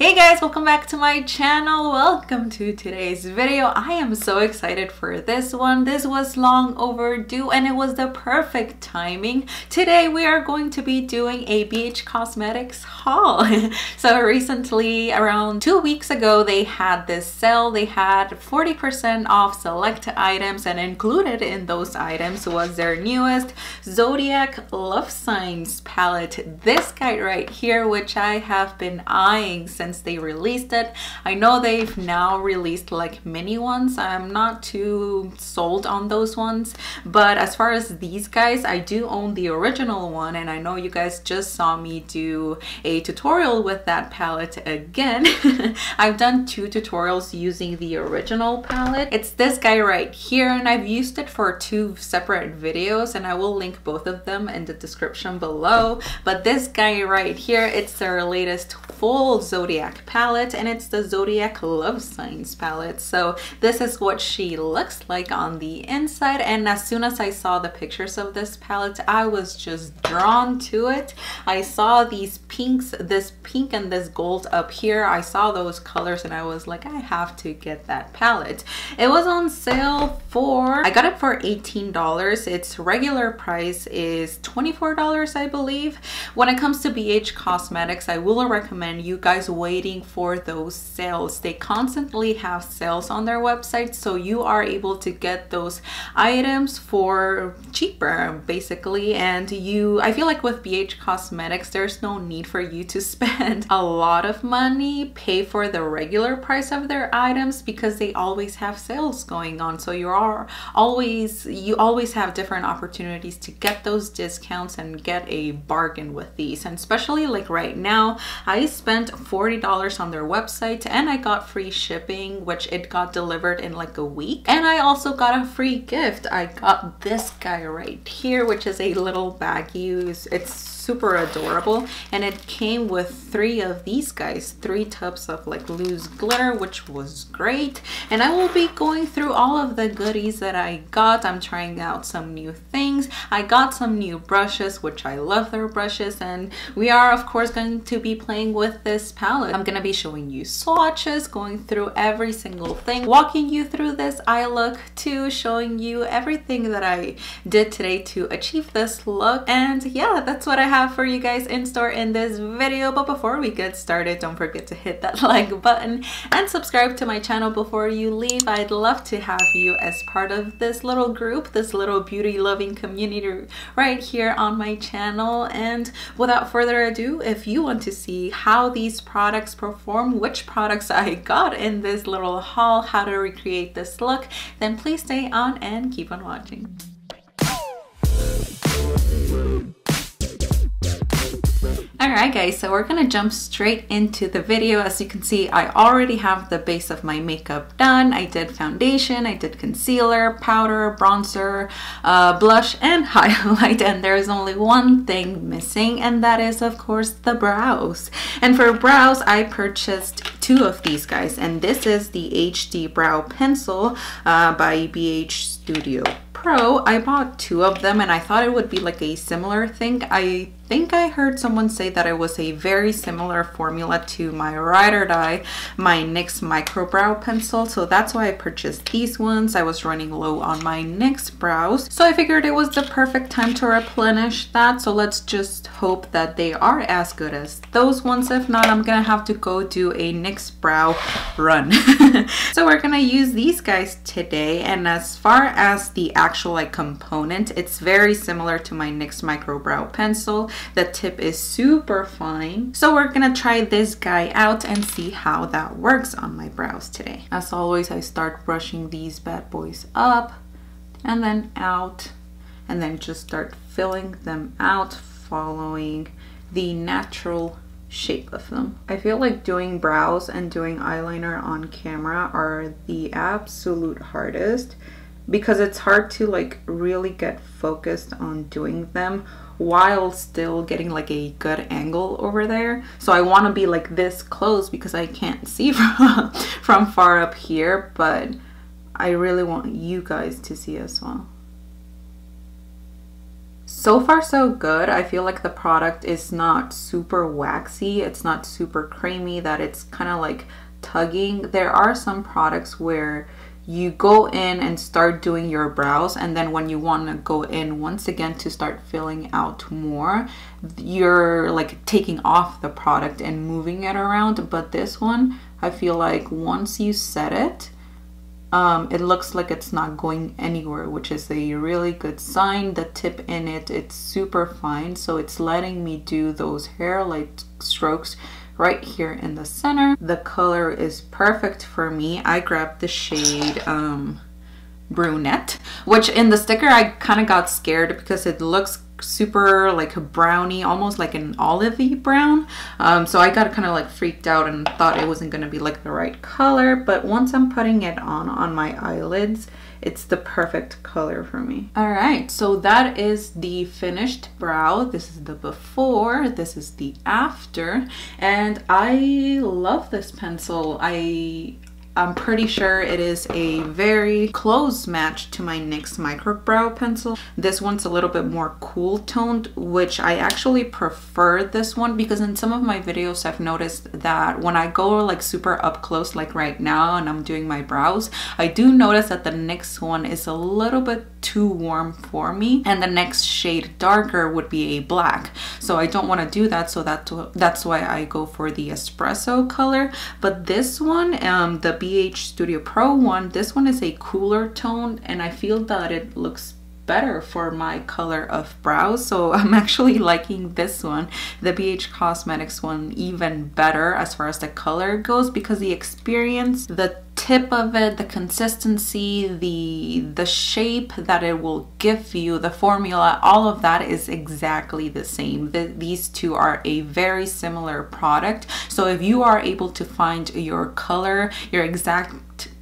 Hey guys, welcome back to my channel. Welcome to today's video. I am so excited for this one. This was long overdue and it was the perfect timing. Today we are going to be doing a BH Cosmetics haul. so recently, around two weeks ago, they had this sale. They had 40% off select items and included in those items was their newest Zodiac Love Signs palette. This guy right here, which I have been eyeing since since they released it. I know they've now released like mini ones. I'm not too sold on those ones. But as far as these guys, I do own the original one and I know you guys just saw me do a tutorial with that palette again. I've done two tutorials using the original palette. It's this guy right here and I've used it for two separate videos and I will link both of them in the description below. But this guy right here, it's their latest full Zodiac Zodiac palette and it's the Zodiac Love Signs palette. So this is what she looks like on the inside and as soon as I saw the pictures of this palette I was just drawn to it. I saw these pinks, this pink and this gold up here. I saw those colors and I was like I have to get that palette. It was on sale for, I got it for $18. Its regular price is $24 I believe. When it comes to BH Cosmetics I will recommend you guys wait waiting for those sales. They constantly have sales on their website, so you are able to get those items for cheaper, basically. And you, I feel like with BH Cosmetics, there's no need for you to spend a lot of money, pay for the regular price of their items because they always have sales going on. So you are always, you always have different opportunities to get those discounts and get a bargain with these. And especially like right now, I spent 40 $40 on their website and I got free shipping, which it got delivered in like a week. And I also got a free gift. I got this guy right here, which is a little baggie. It's super adorable and it came with three of these guys three tubs of like loose glitter which was great. And I will be going through all of the goodies that I got. I'm trying out some new things. I got some new brushes which I love their brushes and we are of course going to be playing with this palette. I'm gonna be showing you swatches going through every single thing walking you through this eye look too showing you everything that I did today to achieve this look. And yeah that's what I have have for you guys in store in this video. But before we get started, don't forget to hit that like button and subscribe to my channel before you leave. I'd love to have you as part of this little group, this little beauty loving community right here on my channel. And without further ado, if you want to see how these products perform, which products I got in this little haul, how to recreate this look, then please stay on and keep on watching. Alright guys, so we're gonna jump straight into the video. As you can see, I already have the base of my makeup done. I did foundation, I did concealer, powder, bronzer, uh, blush, and highlight. And there's only one thing missing, and that is of course the brows. And for brows, I purchased two of these guys. And this is the HD Brow Pencil uh, by BH Studio Pro. I bought two of them and I thought it would be like a similar thing. I think I heard someone say that it was a very similar formula to my Ride or Die, my NYX Micro Brow Pencil. So that's why I purchased these ones. I was running low on my NYX brows. So I figured it was the perfect time to replenish that. So let's just hope that they are as good as those ones. If not, I'm gonna have to go do a NYX brow run. so we're gonna use these guys today. And as far as the actual like component, it's very similar to my NYX Micro Brow Pencil. The tip is super fine. So we're gonna try this guy out and see how that works on my brows today. As always, I start brushing these bad boys up and then out and then just start filling them out following the natural shape of them. I feel like doing brows and doing eyeliner on camera are the absolute hardest because it's hard to like really get focused on doing them while still getting like a good angle over there. So I want to be like this close because I can't see from, from far up here, but I really want you guys to see as well. So far so good. I feel like the product is not super waxy. It's not super creamy that it's kind of like tugging. There are some products where you go in and start doing your brows and then when you want to go in once again to start filling out more you're like taking off the product and moving it around but this one I feel like once you set it um, it looks like it's not going anywhere which is a really good sign the tip in it it's super fine so it's letting me do those hair light strokes right here in the center. The color is perfect for me. I grabbed the shade um, Brunette, which in the sticker I kind of got scared because it looks super like a brownie almost like an olivey brown um, so I got kind of like freaked out and thought it wasn't going to be like the right color but once I'm putting it on on my eyelids it's the perfect color for me. All right, so that is the finished brow. This is the before, this is the after, and I love this pencil. I I'm pretty sure it is a very close match to my NYX Micro Brow Pencil. This one's a little bit more cool toned, which I actually prefer this one because in some of my videos I've noticed that when I go like super up close like right now and I'm doing my brows, I do notice that the NYX one is a little bit too warm for me and the next shade darker would be a black. So I don't want to do that so that that's why I go for the espresso color. But this one, um, the BH Studio Pro one, this one is a cooler tone and I feel that it looks better for my color of brows so I'm actually liking this one the BH Cosmetics one even better as far as the color goes because the experience the tip of it, the consistency, the the shape that it will give you, the formula, all of that is exactly the same. The, these two are a very similar product. So if you are able to find your color, your exact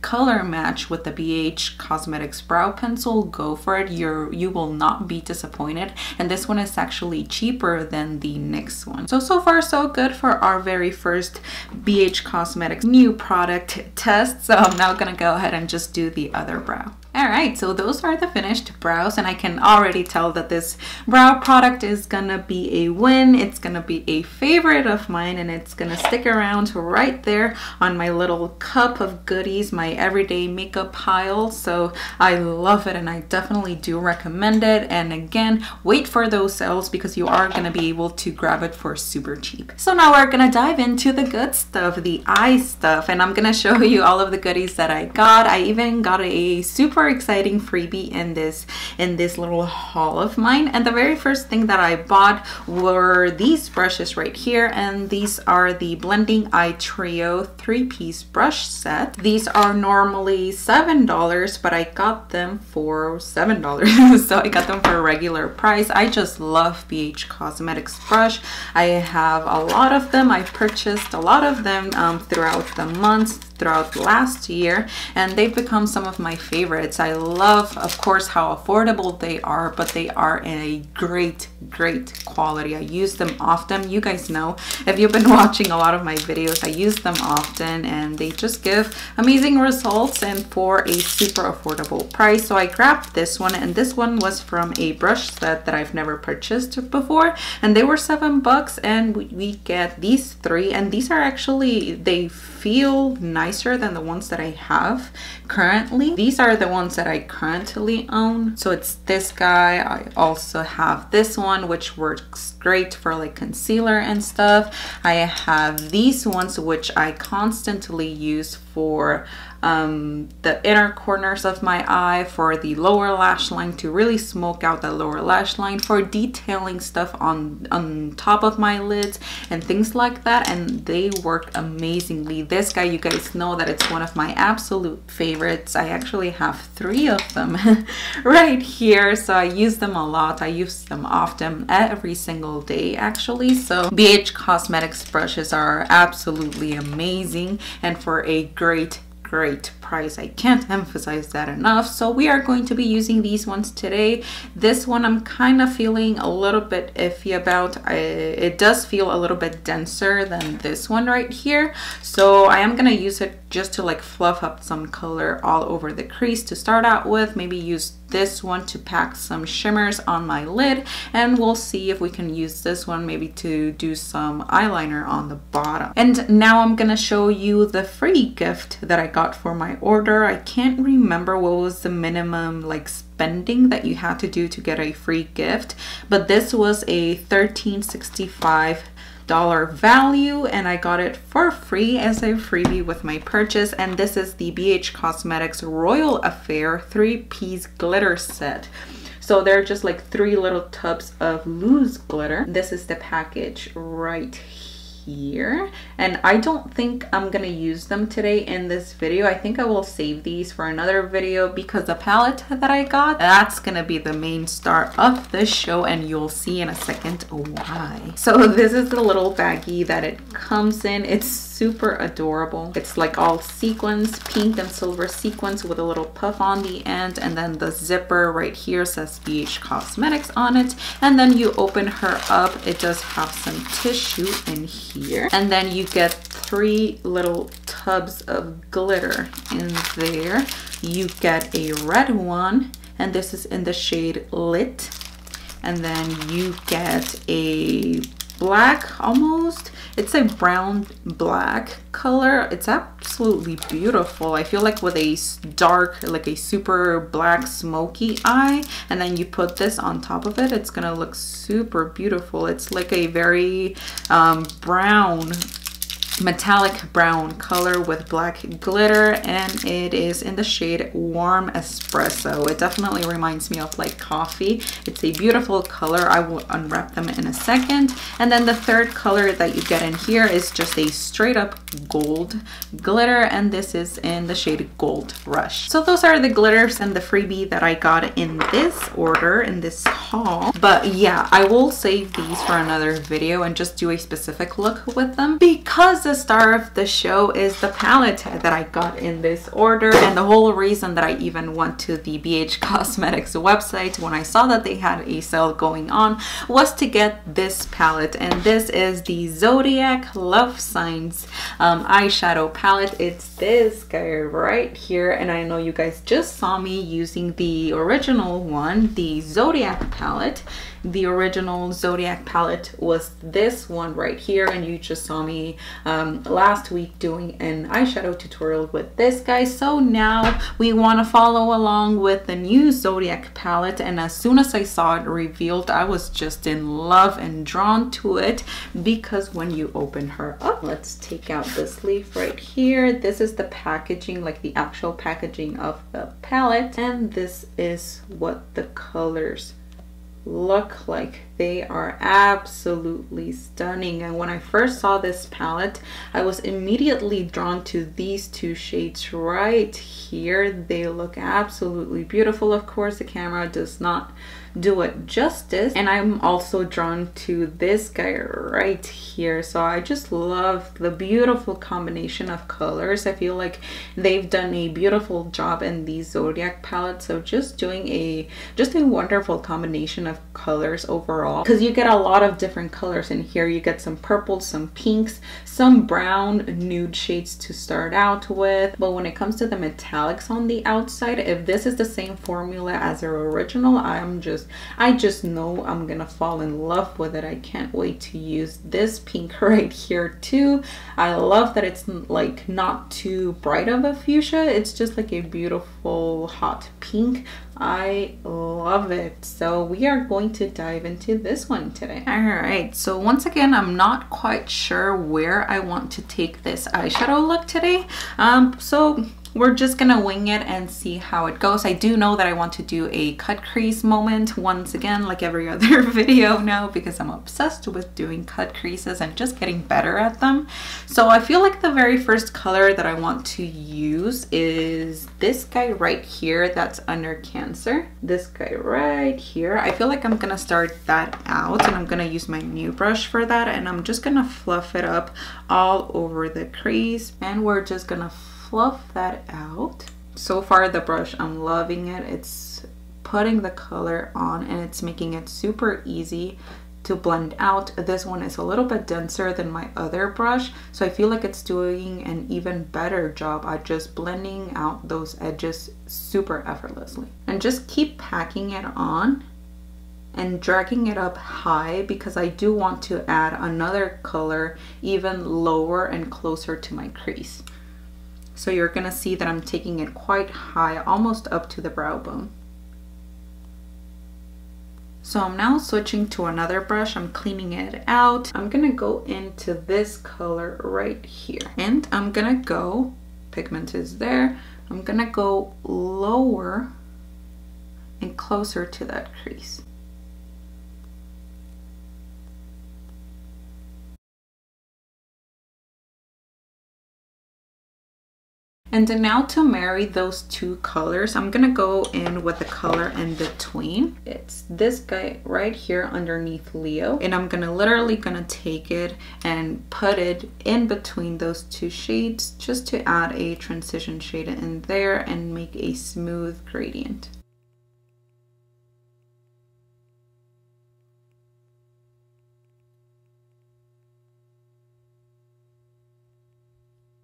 color match with the BH Cosmetics brow pencil, go for it. You're, you will not be disappointed. And this one is actually cheaper than the NYX one. So, so far so good for our very first BH Cosmetics new product test. So I'm now gonna go ahead and just do the other brow. All right, so those are the finished brows and I can already tell that this brow product is gonna be a win. It's gonna be a favorite of mine and it's gonna stick around right there on my little cup of goodies, my everyday makeup pile. So I love it and I definitely do recommend it. And again, wait for those sales because you are gonna be able to grab it for super cheap. So now we're gonna dive into the good stuff, the eye stuff, and I'm gonna show you all of the goodies that I got. I even got a super exciting freebie in this in this little haul of mine. And the very first thing that I bought were these brushes right here. And these are the blending eye trio three-piece brush set. These are normally seven dollars but I got them for seven dollars. So I got them for a regular price. I just love BH Cosmetics brush. I have a lot of them. I've purchased a lot of them um, throughout the months throughout last year and they've become some of my favorites. I love of course how affordable they are but they are in a great great quality. I use them often. You guys know if you've been watching a lot of my videos I use them often and they just give amazing results and for a super affordable price. So I grabbed this one and this one was from a brush set that I've never purchased before and they were seven bucks and we, we get these three and these are actually they feel nicer than the ones that I have currently. These are the ones that I currently own. So it's this guy. I also have this one, which works great for like concealer and stuff. I have these ones, which I constantly use for um, the inner corners of my eye for the lower lash line to really smoke out the lower lash line for detailing stuff on on top of my lids and things like that and they work amazingly this guy you guys know that it's one of my absolute favorites I actually have three of them right here so I use them a lot. I use them often every single day actually. So BH Cosmetics brushes are absolutely amazing and for a great great price. I can't emphasize that enough. So we are going to be using these ones today. This one I'm kind of feeling a little bit iffy about. I, it does feel a little bit denser than this one right here. So I am going to use it just to like fluff up some color all over the crease to start out with. Maybe use this one to pack some shimmers on my lid and we'll see if we can use this one maybe to do some eyeliner on the bottom. And now I'm gonna show you the free gift that I got for my order. I can't remember what was the minimum like spending that you had to do to get a free gift, but this was a 1365 dollar value and I got it for free as a freebie with my purchase and this is the BH Cosmetics Royal Affair three-piece glitter set. So they're just like three little tubs of loose glitter. This is the package right here here and I don't think I'm gonna use them today in this video. I think I will save these for another video because the palette that I got, that's gonna be the main star of this show and you'll see in a second why. So this is the little baggie that it comes in. It's super adorable. It's like all sequins, pink and silver sequins with a little puff on the end and then the zipper right here says BH Cosmetics on it and then you open her up. It does have some tissue in here here. And then you get three little tubs of glitter in there. You get a red one, and this is in the shade Lit. And then you get a black almost. It's a brown black color. It's absolutely beautiful. I feel like with a dark like a super black smoky eye and then you put this on top of it it's gonna look super beautiful. It's like a very um, brown metallic brown color with black glitter and it is in the shade warm espresso. It definitely reminds me of like coffee. It's a beautiful color. I will unwrap them in a second. And then the third color that you get in here is just a straight up gold glitter and this is in the shade gold rush. So those are the glitters and the freebie that i got in this order in this haul. But yeah i will save these for another video and just do a specific look with them. Because the star of the show is the palette that I got in this order and the whole reason that I even went to the BH Cosmetics website when I saw that they had a sale going on was to get this palette and this is the Zodiac Love Signs um, eyeshadow palette. It's this guy right here and I know you guys just saw me using the original one, the Zodiac palette the original Zodiac palette was this one right here and you just saw me um, last week doing an eyeshadow tutorial with this guy. So now we want to follow along with the new Zodiac palette and as soon as I saw it revealed I was just in love and drawn to it because when you open her up, let's take out this leaf right here. This is the packaging, like the actual packaging of the palette and this is what the colors look like. They are absolutely stunning. And when I first saw this palette, I was immediately drawn to these two shades right here. They look absolutely beautiful. Of course, the camera does not do it justice. And I'm also drawn to this guy right here. So I just love the beautiful combination of colors. I feel like they've done a beautiful job in these Zodiac palettes So just doing a just a wonderful combination of colors overall because you get a lot of different colors in here. You get some purples, some pinks, some brown nude shades to start out with. But when it comes to the metallics on the outside, if this is the same formula as their original, I'm just I just know I'm gonna fall in love with it. I can't wait to use this pink right here too. I love that it's like not too bright of a fuchsia. It's just like a beautiful hot pink. I love it. So we are going to dive into this one today. All right, so once again, I'm not quite sure where I want to take this eyeshadow look today. Um, so we're just gonna wing it and see how it goes. I do know that I want to do a cut crease moment once again, like every other video now, because I'm obsessed with doing cut creases and just getting better at them. So I feel like the very first color that I want to use is this guy right here that's under Cancer. This guy right here. I feel like I'm gonna start that out and I'm gonna use my new brush for that and I'm just gonna fluff it up all over the crease and we're just gonna fluff that out. So far the brush, I'm loving it. It's putting the color on and it's making it super easy to blend out. This one is a little bit denser than my other brush, so I feel like it's doing an even better job at just blending out those edges super effortlessly. And just keep packing it on and dragging it up high because I do want to add another color even lower and closer to my crease. So you're gonna see that I'm taking it quite high, almost up to the brow bone. So I'm now switching to another brush. I'm cleaning it out. I'm gonna go into this color right here. And I'm gonna go, pigment is there, I'm gonna go lower and closer to that crease. And then now to marry those two colors, I'm gonna go in with the color in between. It's this guy right here underneath Leo. And I'm gonna literally gonna take it and put it in between those two shades just to add a transition shade in there and make a smooth gradient.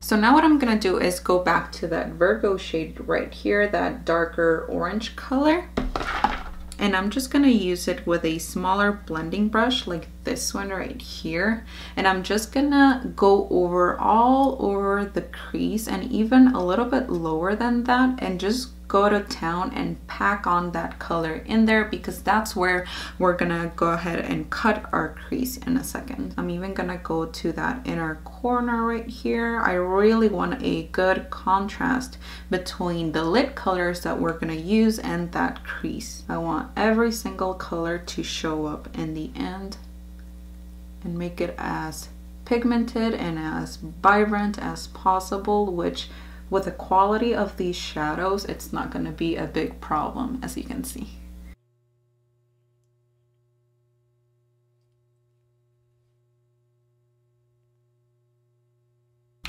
So now what I'm gonna do is go back to that Virgo shade right here, that darker orange color. And I'm just gonna use it with a smaller blending brush like this one right here. And I'm just gonna go over all over the crease and even a little bit lower than that and just go to town and pack on that color in there because that's where we're gonna go ahead and cut our crease in a second. I'm even gonna go to that inner corner right here. I really want a good contrast between the lid colors that we're gonna use and that crease. I want every single color to show up in the end and make it as pigmented and as vibrant as possible, which with the quality of these shadows, it's not going to be a big problem as you can see.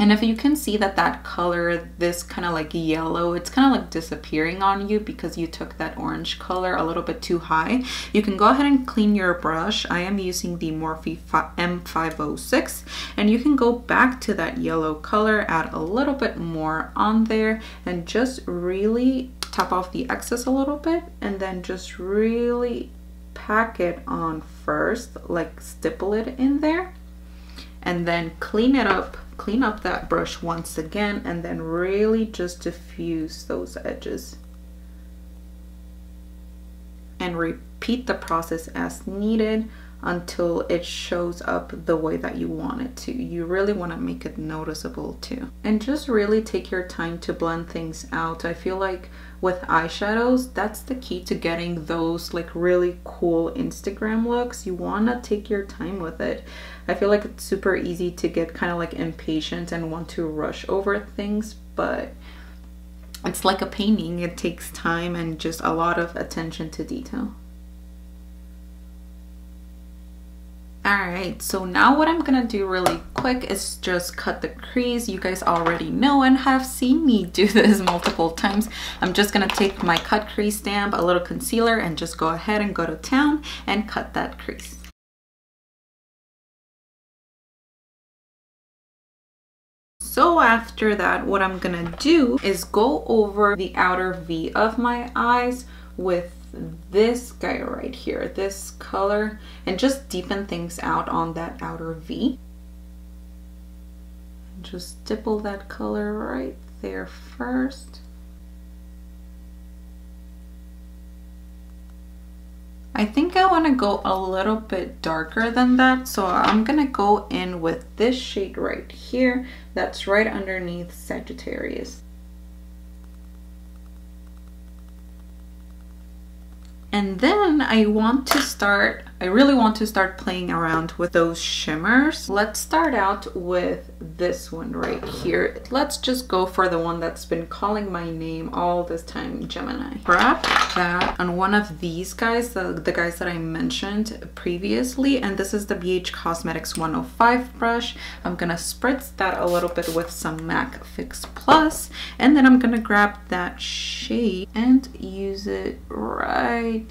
And if you can see that that color, this kind of like yellow, it's kind of like disappearing on you because you took that orange color a little bit too high, you can go ahead and clean your brush. I am using the Morphe M506 and you can go back to that yellow color, add a little bit more on there and just really tap off the excess a little bit and then just really pack it on first, like stipple it in there and then clean it up clean up that brush once again and then really just diffuse those edges and repeat the process as needed until it shows up the way that you want it to. You really want to make it noticeable too. And just really take your time to blend things out. I feel like with eyeshadows, that's the key to getting those like really cool Instagram looks. You want to take your time with it. I feel like it's super easy to get kind of like impatient and want to rush over things, but it's like a painting. It takes time and just a lot of attention to detail. Alright, so now what I'm gonna do really quick is just cut the crease. You guys already know and have seen me do this multiple times. I'm just gonna take my cut crease stamp, a little concealer, and just go ahead and go to town and cut that crease. So after that, what I'm gonna do is go over the outer V of my eyes with this guy right here, this color, and just deepen things out on that outer V. Just stipple that color right there first. I think I want to go a little bit darker than that. So I'm going to go in with this shade right here. That's right underneath Sagittarius. And then I want to start, I really want to start playing around with those shimmers. Let's start out with this one right here. Let's just go for the one that's been calling my name all this time, Gemini. Grab that on one of these guys, the, the guys that I mentioned previously, and this is the BH Cosmetics 105 brush. I'm gonna spritz that a little bit with some MAC Fix Plus, and then I'm gonna grab that shade and use it right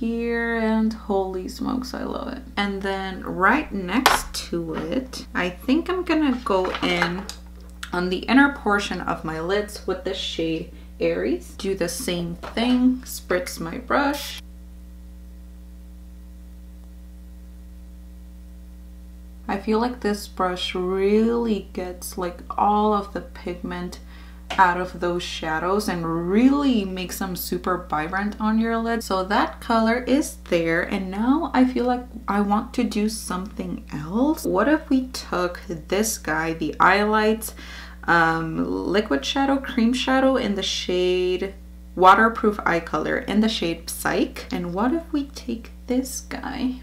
here and holy smokes, I love it. And then right next to it, I think I'm gonna go in on the inner portion of my lids with the shade Aries. Do the same thing, spritz my brush. I feel like this brush really gets like all of the pigment out of those shadows and really makes them super vibrant on your lid. So that color is there and now I feel like I want to do something else. What if we took this guy, the Eyelights um, Liquid Shadow, Cream Shadow in the shade Waterproof Eye Color in the shade Psych. And what if we take this guy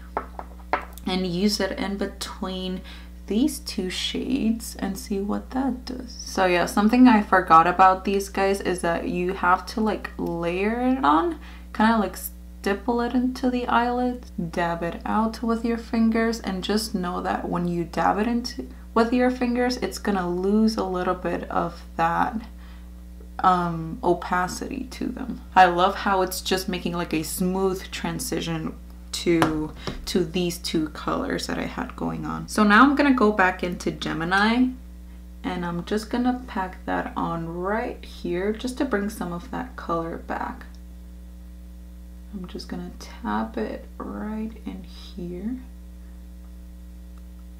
and use it in between these two shades and see what that does. So yeah, something I forgot about these guys is that you have to like layer it on, kind of like stipple it into the eyelids, dab it out with your fingers, and just know that when you dab it into with your fingers, it's gonna lose a little bit of that um, opacity to them. I love how it's just making like a smooth transition to to these two colors that I had going on. So now I'm gonna go back into Gemini and I'm just gonna pack that on right here just to bring some of that color back. I'm just gonna tap it right in here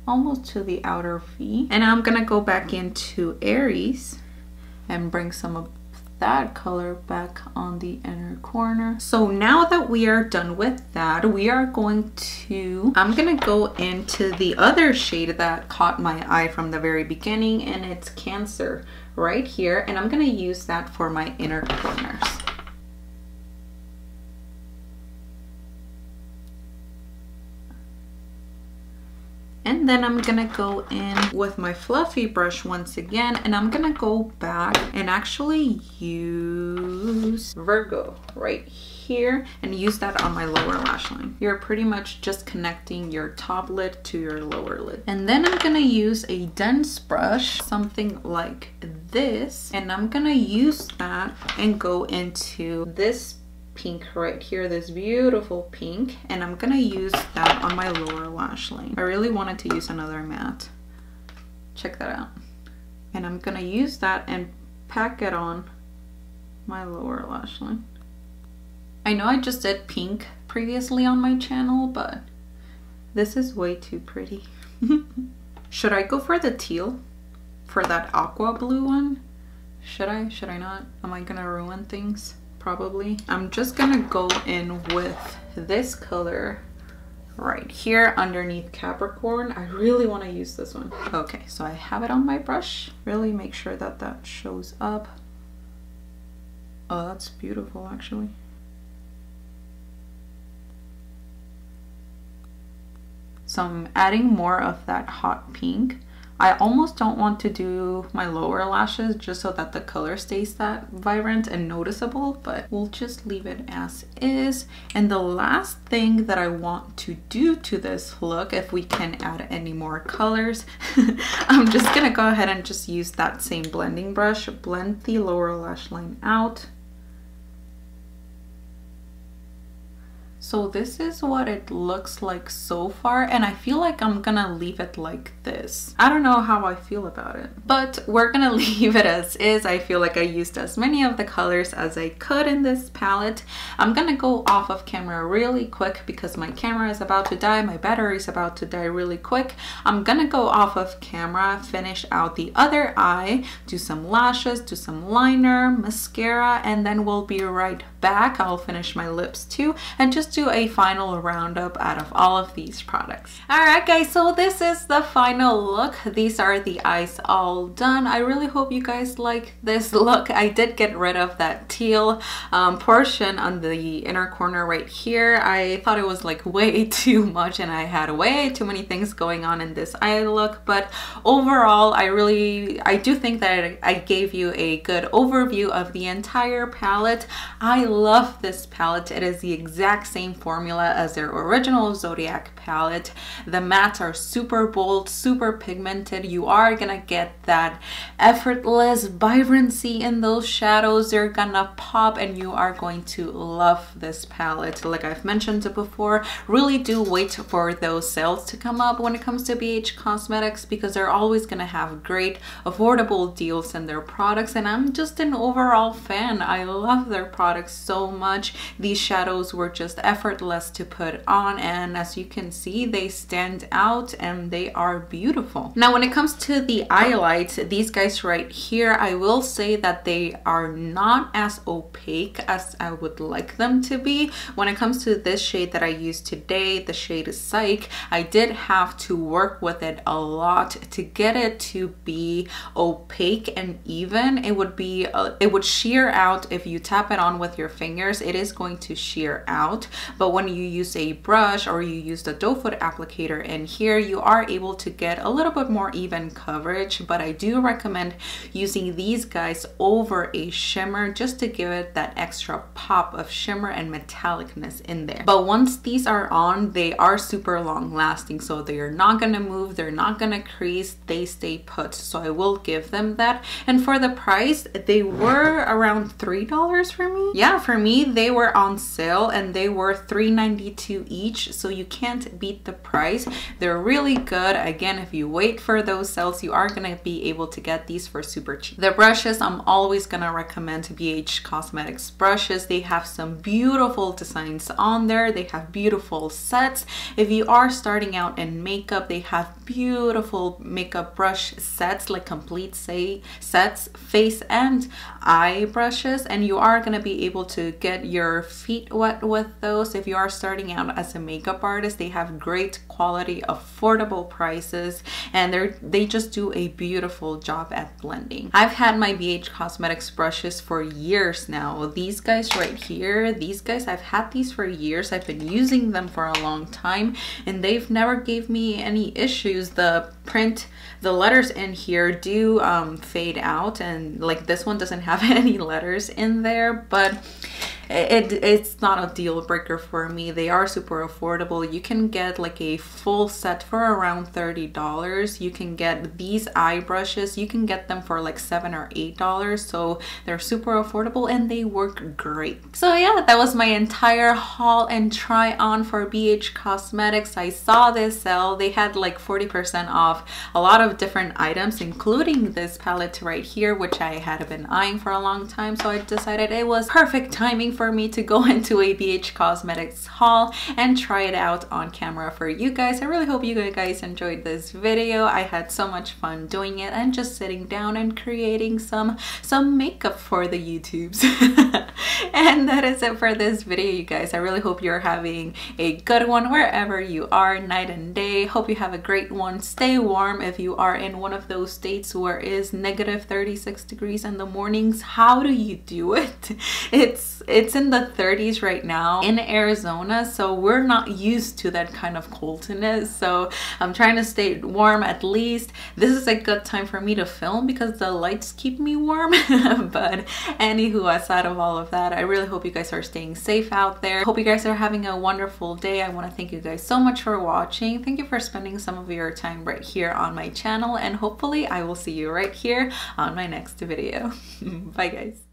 almost to the outer V and I'm gonna go back into Aries and bring some of that color back on the inner corner. So now that we are done with that, we are going to, I'm gonna go into the other shade that caught my eye from the very beginning and it's Cancer right here. And I'm gonna use that for my inner corners. Then I'm gonna go in with my fluffy brush once again and I'm gonna go back and actually use Virgo right here and use that on my lower lash line. You're pretty much just connecting your top lid to your lower lid. And then I'm gonna use a dense brush, something like this, and I'm gonna use that and go into this pink right here, this beautiful pink, and I'm gonna use that on my lower lash line. I really wanted to use another matte. Check that out. And I'm gonna use that and pack it on my lower lash line. I know I just did pink previously on my channel, but this is way too pretty. Should I go for the teal? For that aqua blue one? Should I? Should I not? Am I gonna ruin things? Probably. I'm just gonna go in with this color right here underneath Capricorn. I really want to use this one. Okay, so I have it on my brush. Really make sure that that shows up. Oh, that's beautiful actually. So I'm adding more of that hot pink I almost don't want to do my lower lashes just so that the color stays that vibrant and noticeable, but we'll just leave it as is. And the last thing that I want to do to this look, if we can add any more colors, I'm just gonna go ahead and just use that same blending brush, blend the lower lash line out So this is what it looks like so far and I feel like I'm gonna leave it like this. I don't know how I feel about it, but we're gonna leave it as is. I feel like I used as many of the colors as I could in this palette. I'm gonna go off of camera really quick because my camera is about to die, my battery is about to die really quick. I'm gonna go off of camera, finish out the other eye, do some lashes, do some liner, mascara, and then we'll be right back. I'll finish my lips too and just do a final roundup out of all of these products. Alright guys, so this is the final look. These are the eyes all done. I really hope you guys like this look. I did get rid of that teal um, portion on the inner corner right here. I thought it was like way too much and I had way too many things going on in this eye look, but overall I really, I do think that I gave you a good overview of the entire palette. I love this palette. It is the exact same same formula as their original Zodiac palette. The mattes are super bold, super pigmented. You are gonna get that effortless vibrancy in those shadows. They're gonna pop and you are going to love this palette. Like I've mentioned before, really do wait for those sales to come up when it comes to BH Cosmetics because they're always gonna have great affordable deals in their products and I'm just an overall fan. I love their products so much. These shadows were just effortless to put on and as you can see they stand out and they are beautiful. Now when it comes to the highlights, these guys right here, I will say that they are not as opaque as I would like them to be. When it comes to this shade that I used today, the shade is Psych, I did have to work with it a lot to get it to be opaque and even. It would be, uh, it would sheer out if you tap it on with your fingers, it is going to sheer out. But when you use a brush or you use the doe foot applicator in here, you are able to get a little bit more even coverage. But I do recommend using these guys over a shimmer just to give it that extra pop of shimmer and metallicness in there. But once these are on, they are super long lasting. So they are not gonna move, they're not gonna crease, they stay put. So I will give them that. And for the price, they were around $3 for me. Yeah, for me, they were on sale and they were $3.92 each. So you can't beat the price. They're really good. Again, if you wait for those sales, you are gonna be able to get these for super cheap. The brushes, I'm always gonna recommend BH Cosmetics brushes. They have some beautiful designs on there. They have beautiful sets. If you are starting out in makeup, they have beautiful makeup brush sets, like complete say sets, face and eye brushes. And you are gonna be able to get your feet wet with those. If you are starting out as a makeup artist, they have great quality, affordable prices, and they're they just do a beautiful job at blending. I've had my BH Cosmetics brushes for years now. These guys right here, these guys, I've had these for years. I've been using them for a long time and they've never gave me any issues. The print, the letters in here do um, fade out and like this one doesn't have any letters in there, but it, it's not a deal breaker for me. They are super affordable. You can get like a full set for around $30. You can get these eye brushes. You can get them for like seven or eight dollars. So they're super affordable and they work great. So yeah, that was my entire haul and try on for BH Cosmetics. I saw this sale. They had like 40% off a lot of different items, including this palette right here, which I had been eyeing for a long time. So I decided it was perfect timing for me to go into a BH Cosmetics haul and try it out on camera for you guys. I really hope you guys enjoyed this video. I had so much fun doing it and just sitting down and creating some, some makeup for the YouTubes. and that is it for this video, you guys. I really hope you're having a good one wherever you are, night and day. Hope you have a great one. Stay warm if you are in one of those states where it is negative 36 degrees in the mornings. How do you do it? It's, it's it's in the 30s right now in Arizona, so we're not used to that kind of coldness. So I'm trying to stay warm at least. This is a good time for me to film because the lights keep me warm. but anywho, aside of all of that, I really hope you guys are staying safe out there. Hope you guys are having a wonderful day. I want to thank you guys so much for watching. Thank you for spending some of your time right here on my channel and hopefully I will see you right here on my next video. Bye guys.